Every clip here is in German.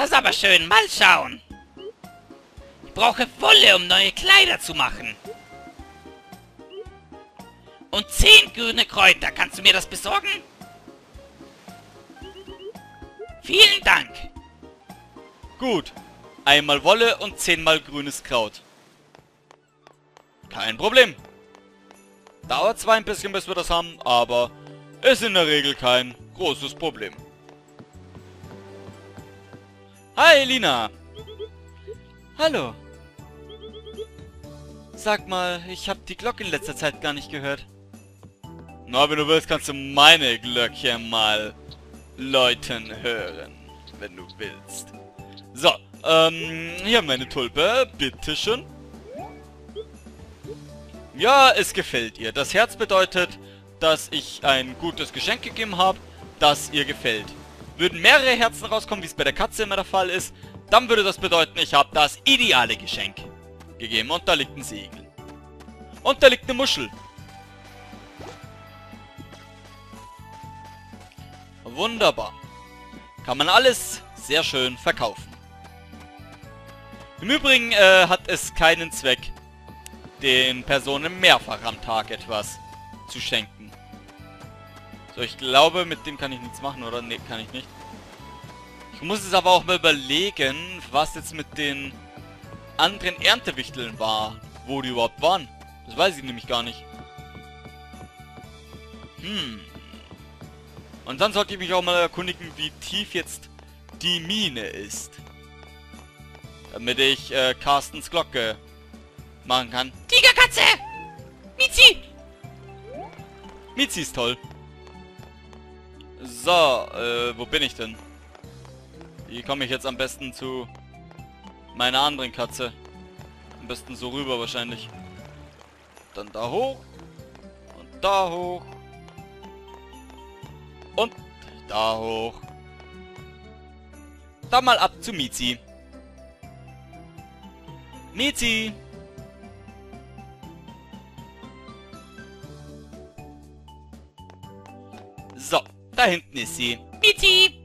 Das ist aber schön. Mal schauen. Ich brauche Wolle, um neue Kleider zu machen. Und zehn grüne Kräuter. Kannst du mir das besorgen? Vielen Dank. Gut. Einmal Wolle und zehnmal grünes Kraut. Kein Problem. Dauert zwar ein bisschen, bis wir das haben, aber ist in der Regel kein großes Problem. Hi, Lina. Hallo. Sag mal, ich habe die Glocke in letzter Zeit gar nicht gehört. Na, wenn du willst, kannst du meine Glöckchen mal läuten hören, wenn du willst. So, ähm, hier haben wir eine Tulpe. Bitteschön. Ja, es gefällt ihr. Das Herz bedeutet, dass ich ein gutes Geschenk gegeben habe, das ihr gefällt. Würden mehrere Herzen rauskommen, wie es bei der Katze immer der Fall ist, dann würde das bedeuten, ich habe das ideale Geschenk gegeben. Und da liegt ein Segel. Und da liegt eine Muschel. Wunderbar. Kann man alles sehr schön verkaufen. Im Übrigen äh, hat es keinen Zweck, den Personen mehrfach am Tag etwas zu schenken. So, ich glaube, mit dem kann ich nichts machen, oder? Ne, kann ich nicht. Ich muss es aber auch mal überlegen, was jetzt mit den anderen Erntewichteln war. Wo die überhaupt waren. Das weiß ich nämlich gar nicht. Hm. Und dann sollte ich mich auch mal erkundigen, wie tief jetzt die Mine ist. Damit ich äh, Carstens Glocke machen kann. Tigerkatze! Mizi! Mizi ist toll. So, äh, wo bin ich denn? Wie komme ich jetzt am besten zu meiner anderen Katze? Am besten so rüber wahrscheinlich. Dann da hoch. Und da hoch. Und da hoch. Dann mal ab zu Mizi. Mizi! So, da hinten ist sie. Mizi!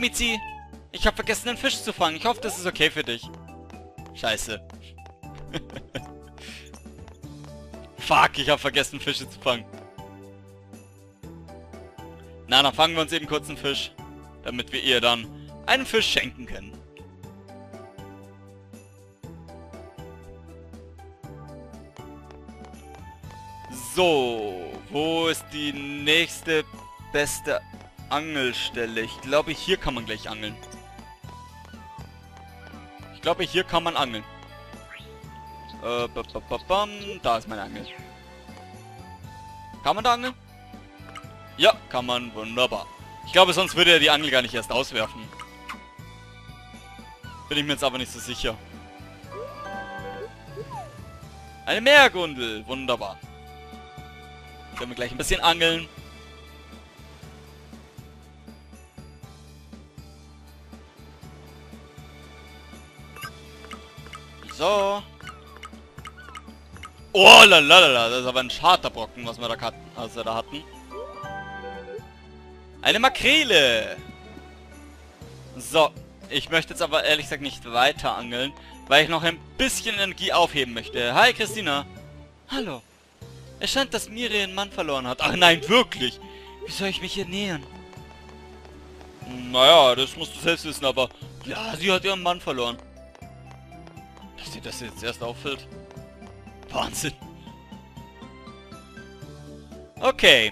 Mizi. Ich habe vergessen, einen Fisch zu fangen. Ich hoffe, das ist okay für dich. Scheiße. Fuck, ich habe vergessen, Fische zu fangen. Na, dann fangen wir uns eben kurz einen Fisch. Damit wir ihr dann einen Fisch schenken können. So, wo ist die nächste beste Angelstelle? Ich glaube, hier kann man gleich angeln. Ich glaube, hier kann man angeln. Äh, ba, ba, ba, bam. Da ist meine Angel. Kann man da angeln? Ja, kann man. Wunderbar. Ich glaube, sonst würde er die Angel gar nicht erst auswerfen. Bin ich mir jetzt aber nicht so sicher. Eine Meergundel. Wunderbar. Können wir gleich ein bisschen angeln. So. Oh, lalalala. Das ist aber ein scharter Brocken, was wir da hatten. Also da hatten. Eine Makrele. So. Ich möchte jetzt aber ehrlich gesagt nicht weiter angeln, weil ich noch ein bisschen Energie aufheben möchte. Hi, Christina. Hallo. Es scheint, dass Miri ihren Mann verloren hat. Ach nein, wirklich. Wie soll ich mich hier nähern? Naja, das musst du selbst wissen, aber... Ja, sie hat ihren Mann verloren. Dass dir das jetzt erst auffällt. Wahnsinn. Okay.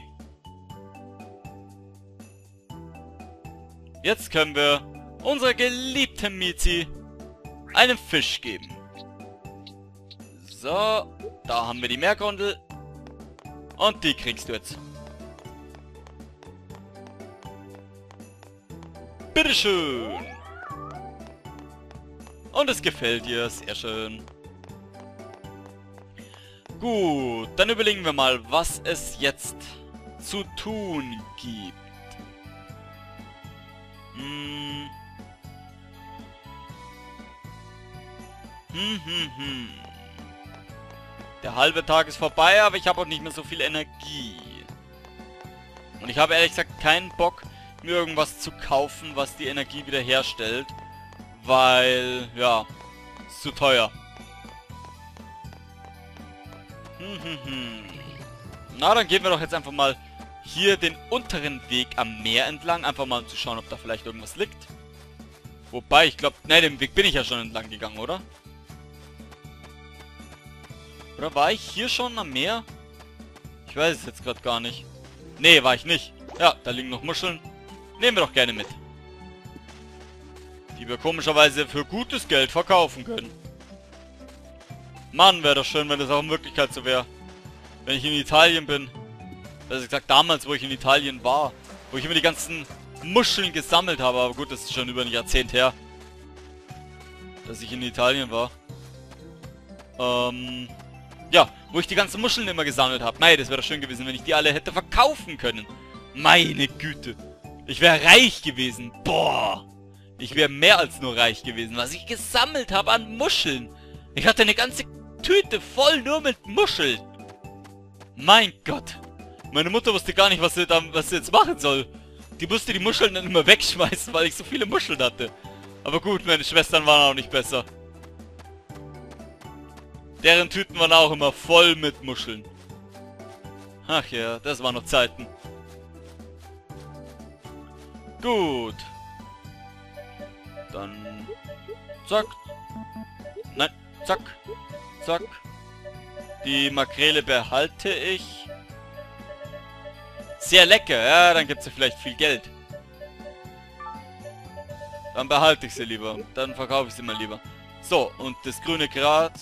Jetzt können wir unserer geliebten Mizi einen Fisch geben. So, da haben wir die Meergrundel. Und die kriegst du jetzt. Bitteschön. Und es gefällt dir. Sehr schön. Gut, dann überlegen wir mal, was es jetzt zu tun gibt. Hm. Hm, hm, hm. Der halbe Tag ist vorbei, aber ich habe auch nicht mehr so viel Energie. Und ich habe ehrlich gesagt keinen Bock, mir irgendwas zu kaufen, was die Energie wiederherstellt. Weil, ja, ist zu teuer. Na, dann gehen wir doch jetzt einfach mal hier den unteren Weg am Meer entlang. Einfach mal um zu schauen, ob da vielleicht irgendwas liegt. Wobei, ich glaube, ne, den Weg bin ich ja schon entlang gegangen, oder? Oder war ich hier schon am Meer? Ich weiß es jetzt gerade gar nicht. Nee, war ich nicht. Ja, da liegen noch Muscheln. Nehmen wir doch gerne mit. Die wir komischerweise für gutes Geld verkaufen können. Mann, wäre doch schön, wenn das auch in Wirklichkeit so wäre. Wenn ich in Italien bin. Also gesagt, damals, wo ich in Italien war. Wo ich immer die ganzen Muscheln gesammelt habe. Aber gut, das ist schon über ein Jahrzehnt her. Dass ich in Italien war. Ähm... Ja, wo ich die ganzen Muscheln immer gesammelt habe. Nein, das wäre schön gewesen, wenn ich die alle hätte verkaufen können. Meine Güte. Ich wäre reich gewesen. Boah. Ich wäre mehr als nur reich gewesen, was ich gesammelt habe an Muscheln. Ich hatte eine ganze Tüte voll nur mit Muscheln. Mein Gott. Meine Mutter wusste gar nicht, was sie, da, was sie jetzt machen soll. Die musste die Muscheln dann immer wegschmeißen, weil ich so viele Muscheln hatte. Aber gut, meine Schwestern waren auch nicht besser. Deren Tüten waren auch immer voll mit Muscheln. Ach ja, das waren noch Zeiten. Gut. Dann... Zack. Nein, zack. Zack. Die Makrele behalte ich. Sehr lecker, ja, dann gibt sie vielleicht viel Geld. Dann behalte ich sie lieber. Dann verkaufe ich sie mal lieber. So, und das grüne Kraut,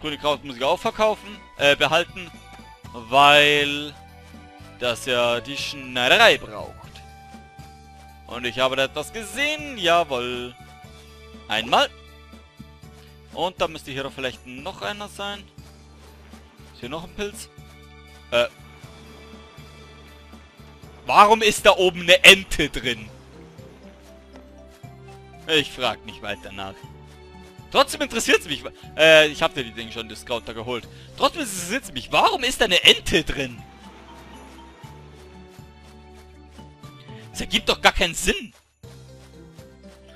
grüne Kraut muss ich auch verkaufen, äh, behalten, weil das ja die Schneiderei braucht. Und ich habe da etwas gesehen, jawohl. Einmal. Und da müsste hier doch vielleicht noch einer sein. Ist hier noch ein Pilz? Äh. Warum ist da oben eine Ente drin? Ich frag nicht weiter nach. Trotzdem interessiert es mich. Äh, ich habe dir die Dinge schon, da geholt. Trotzdem interessiert es mich. Warum ist da eine Ente drin? Das ergibt doch gar keinen Sinn.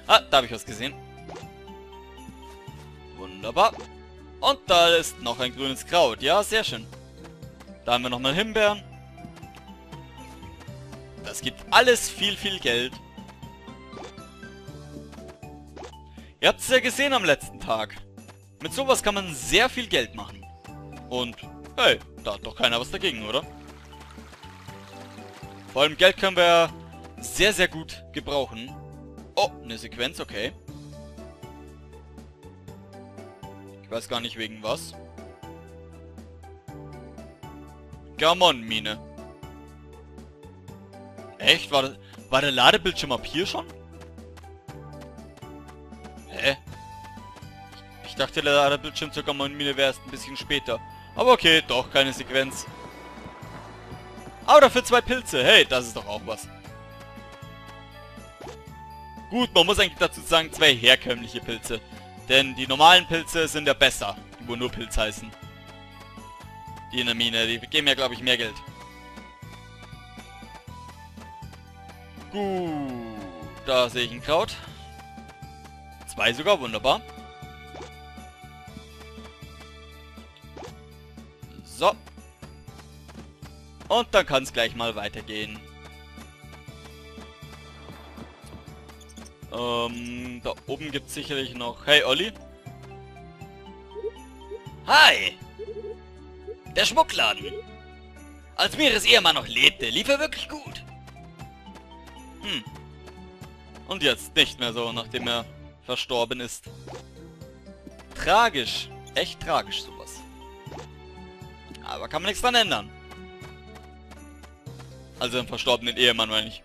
Ah, da habe ich was gesehen. Wunderbar. Und da ist noch ein grünes Kraut. Ja, sehr schön. Da haben wir nochmal Himbeeren. Das gibt alles viel, viel Geld. Ihr habt es ja gesehen am letzten Tag. Mit sowas kann man sehr viel Geld machen. Und, hey, da hat doch keiner was dagegen, oder? Vor allem Geld können wir sehr, sehr gut gebrauchen. Oh, eine Sequenz, okay. Ich weiß gar nicht wegen was. Gammon-Mine. Echt? War, war der Ladebildschirm ab hier schon? Hä? Ich dachte, der Ladebildschirm zur Gammon-Mine wäre erst ein bisschen später. Aber okay, doch, keine Sequenz. Aber dafür zwei Pilze. Hey, das ist doch auch was. Gut, man muss eigentlich dazu sagen, zwei herkömmliche Pilze. Denn die normalen Pilze sind ja besser, die wo nur Pilz heißen. Die in der Mine, die geben ja, glaube ich, mehr Geld. Gut, da sehe ich ein Kraut. Zwei sogar, wunderbar. So. Und dann kann es gleich mal weitergehen. Ähm, da oben gibt es sicherlich noch... Hey, Olli? Hi! Der Schmuckladen. Als Meeres Ehemann noch lebte, lief er wirklich gut. Hm. Und jetzt nicht mehr so, nachdem er verstorben ist. Tragisch. Echt tragisch, sowas. Aber kann man nichts dran ändern. Also einen verstorbenen Ehemann, meine ich.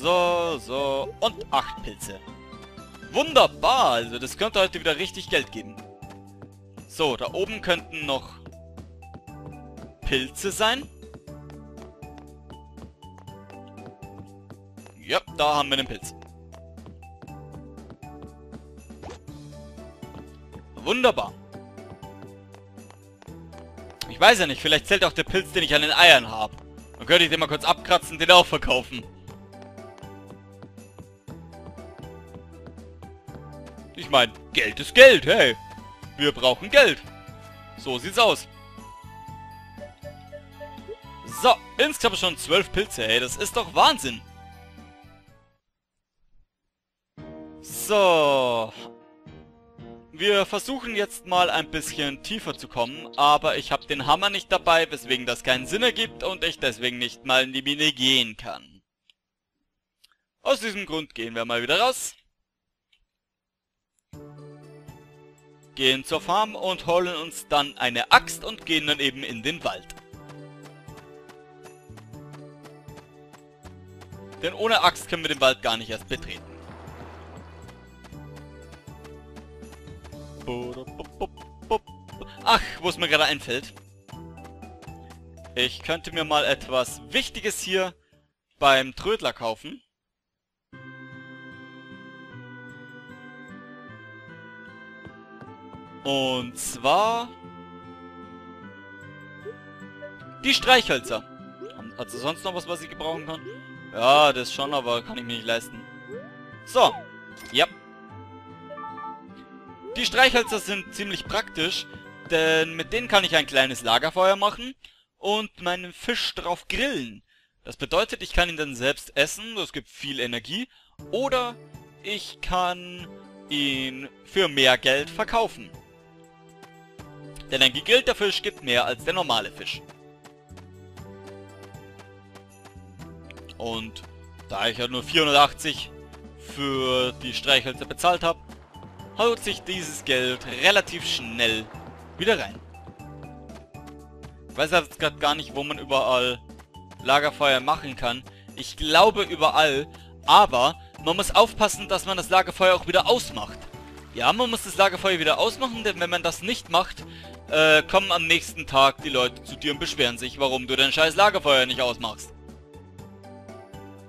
So, so. Und acht Pilze. Wunderbar. Also das könnte heute wieder richtig Geld geben. So, da oben könnten noch Pilze sein. Ja, da haben wir den Pilz. Wunderbar. Ich weiß ja nicht, vielleicht zählt auch der Pilz, den ich an den Eiern habe. Dann könnte ich den mal kurz abkratzen und den auch verkaufen. Ich meine, Geld ist Geld, hey. Wir brauchen Geld. So sieht's aus. So, insgesamt schon zwölf Pilze, hey. Das ist doch Wahnsinn. So. Wir versuchen jetzt mal ein bisschen tiefer zu kommen, aber ich habe den Hammer nicht dabei, weswegen das keinen Sinn ergibt und ich deswegen nicht mal in die Mine gehen kann. Aus diesem Grund gehen wir mal wieder raus. Gehen zur Farm und holen uns dann eine Axt und gehen dann eben in den Wald. Denn ohne Axt können wir den Wald gar nicht erst betreten. Ach, wo es mir gerade einfällt. Ich könnte mir mal etwas Wichtiges hier beim Trödler kaufen. Und zwar... Die Streichhölzer. Hat sie sonst noch was, was ich gebrauchen kann? Ja, das schon, aber kann ich mir nicht leisten. So. Ja. Die Streichhölzer sind ziemlich praktisch, denn mit denen kann ich ein kleines Lagerfeuer machen und meinen Fisch drauf grillen. Das bedeutet, ich kann ihn dann selbst essen, das gibt viel Energie, oder ich kann ihn für mehr Geld verkaufen. Denn ein gegrillter Fisch gibt mehr als der normale Fisch. Und da ich ja nur 480 für die Streichhölzer bezahlt habe, haut sich dieses Geld relativ schnell wieder rein. Ich weiß jetzt gerade gar nicht, wo man überall Lagerfeuer machen kann. Ich glaube überall, aber man muss aufpassen, dass man das Lagerfeuer auch wieder ausmacht. Ja, man muss das Lagerfeuer wieder ausmachen, denn wenn man das nicht macht, äh, kommen am nächsten Tag die Leute zu dir und beschweren sich, warum du dein scheiß Lagerfeuer nicht ausmachst.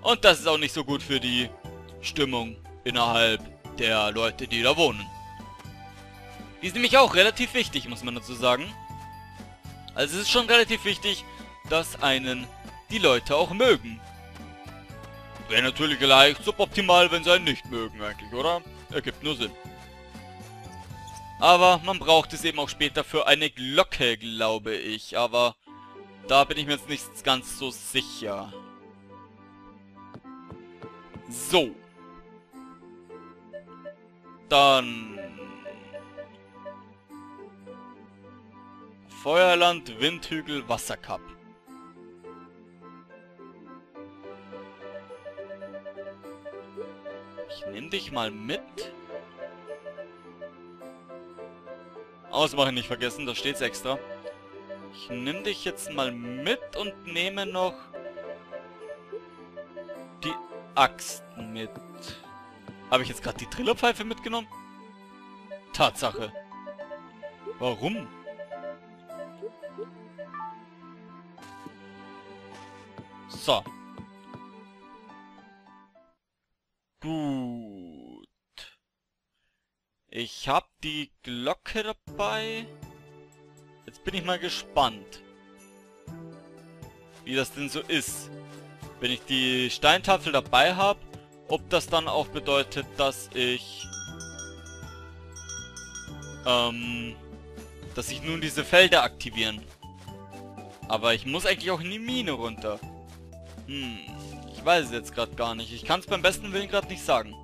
Und das ist auch nicht so gut für die Stimmung innerhalb der Leute, die da wohnen. Die ist nämlich auch relativ wichtig, muss man dazu sagen. Also es ist schon relativ wichtig, dass einen die Leute auch mögen. Wäre natürlich leicht suboptimal, wenn sie einen nicht mögen eigentlich, oder? Ergibt nur Sinn. Aber man braucht es eben auch später für eine Glocke, glaube ich. Aber da bin ich mir jetzt nicht ganz so sicher. So. Dann... Feuerland, Windhügel, Wasserkap. Ich nehme dich mal mit. Ausmachen nicht vergessen, da steht's extra. Ich nehme dich jetzt mal mit und nehme noch die Axt mit. Habe ich jetzt gerade die Trillerpfeife mitgenommen? Tatsache. Warum? So. Gut. Ich habe die Glocke dabei. Jetzt bin ich mal gespannt. Wie das denn so ist. Wenn ich die Steintafel dabei habe, ob das dann auch bedeutet, dass ich... Ähm... Dass ich nun diese Felder aktivieren. Aber ich muss eigentlich auch in die Mine runter. Hm, ich weiß es jetzt gerade gar nicht. Ich kann es beim besten Willen gerade nicht sagen.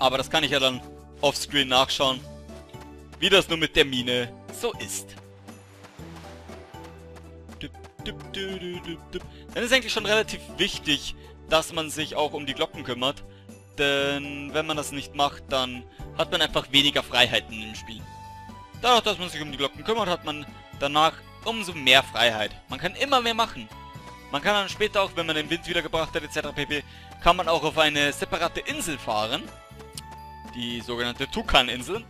Aber das kann ich ja dann offscreen nachschauen. Wie das nur mit der Mine so ist. Dann ist eigentlich schon relativ wichtig, dass man sich auch um die Glocken kümmert. Denn wenn man das nicht macht, dann hat man einfach weniger Freiheiten im Spiel. Dadurch, dass man sich um die Glocken kümmert, hat man danach umso mehr Freiheit. Man kann immer mehr machen. Man kann dann später auch, wenn man den Wind wiedergebracht hat etc. pp, kann man auch auf eine separate Insel fahren. Die sogenannte Tukan-Insel.